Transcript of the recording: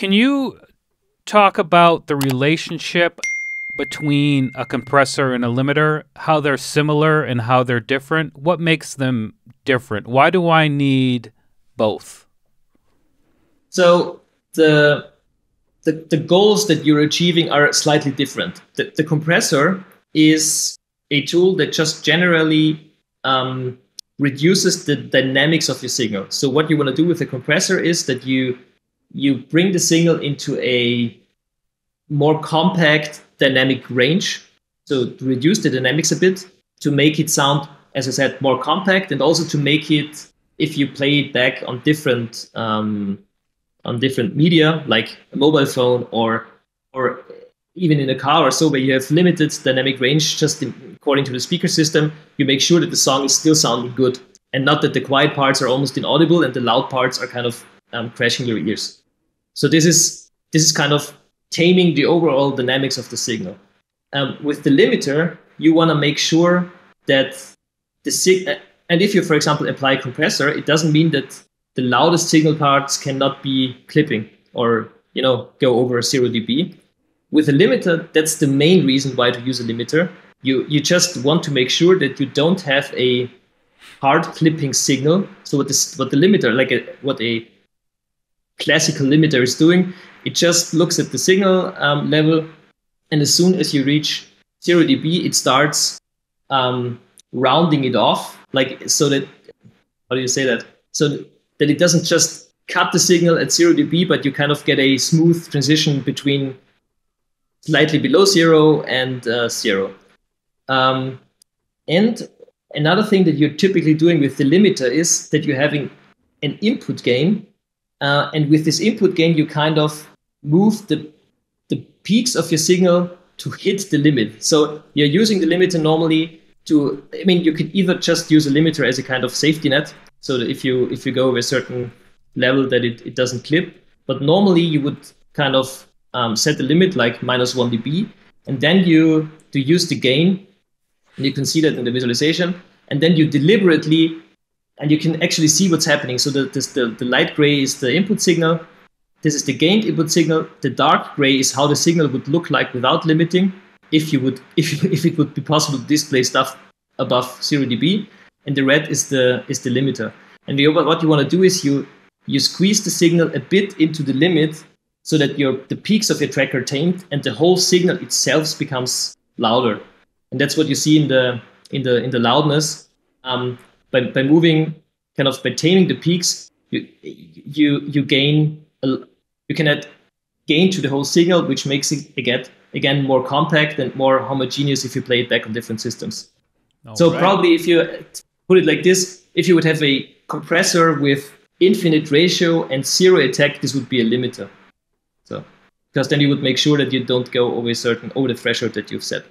Can you talk about the relationship between a compressor and a limiter, how they're similar and how they're different? What makes them different? Why do I need both? So the the, the goals that you're achieving are slightly different. The, the compressor is a tool that just generally um, reduces the dynamics of your signal. So what you want to do with the compressor is that you you bring the signal into a more compact dynamic range. So to reduce the dynamics a bit, to make it sound, as I said, more compact, and also to make it, if you play it back on different um, on different media, like a mobile phone or or even in a car or so, where you have limited dynamic range, just in, according to the speaker system, you make sure that the song is still sounding good, and not that the quiet parts are almost inaudible and the loud parts are kind of um, crashing your ears. So this is this is kind of taming the overall dynamics of the signal. Um, with the limiter, you want to make sure that the sig- and if you, for example, apply compressor, it doesn't mean that the loudest signal parts cannot be clipping or you know go over zero dB. With a limiter, that's the main reason why to use a limiter. You you just want to make sure that you don't have a hard clipping signal. So what this what the limiter like a, what a classical limiter is doing, it just looks at the signal um, level, and as soon as you reach zero dB, it starts um, rounding it off, like so that how do you say that? So that it doesn't just cut the signal at zero dB, but you kind of get a smooth transition between slightly below zero and uh, zero. Um, and another thing that you're typically doing with the limiter is that you're having an input gain. Uh, and with this input gain, you kind of move the, the peaks of your signal to hit the limit. So you're using the limiter normally to, I mean, you could either just use a limiter as a kind of safety net so that if you if you go over a certain level that it, it doesn't clip but normally you would kind of um, set the limit like minus 1 dB and then you to use the gain you can see that in the visualization and then you deliberately and you can actually see what's happening so the, this, the, the light gray is the input signal this is the gained input signal the dark gray is how the signal would look like without limiting if you would if, if it would be possible to display stuff above 0 dB and the red is the is the limiter. And the, what you want to do is you you squeeze the signal a bit into the limit so that your the peaks of your track are tamed and the whole signal itself becomes louder. And that's what you see in the in the in the loudness. Um, by by moving kind of by taming the peaks, you you you gain a, you can add gain to the whole signal, which makes it again again more compact and more homogeneous if you play it back on different systems. All so right. probably if you put it like this, if you would have a compressor with infinite ratio and zero attack, this would be a limiter. So because then you would make sure that you don't go over a certain over the threshold that you've set.